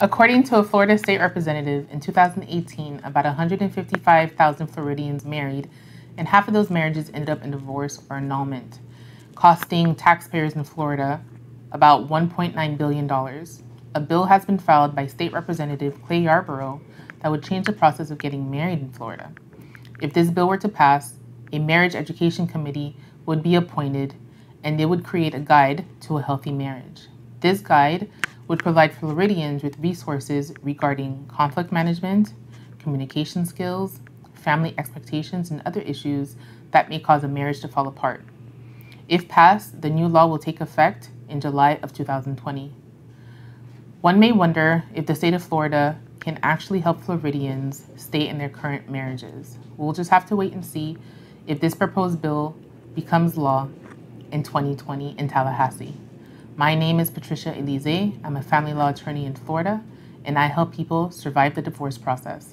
According to a Florida state representative, in 2018, about 155,000 Floridians married, and half of those marriages ended up in divorce or annulment, costing taxpayers in Florida about $1.9 billion. A bill has been filed by State Representative Clay Yarborough that would change the process of getting married in Florida. If this bill were to pass, a marriage education committee would be appointed and they would create a guide to a healthy marriage. This guide would provide Floridians with resources regarding conflict management, communication skills, family expectations, and other issues that may cause a marriage to fall apart. If passed, the new law will take effect in July of 2020. One may wonder if the state of Florida can actually help Floridians stay in their current marriages. We'll just have to wait and see if this proposed bill becomes law in 2020 in Tallahassee. My name is Patricia Elizee. I'm a family law attorney in Florida, and I help people survive the divorce process.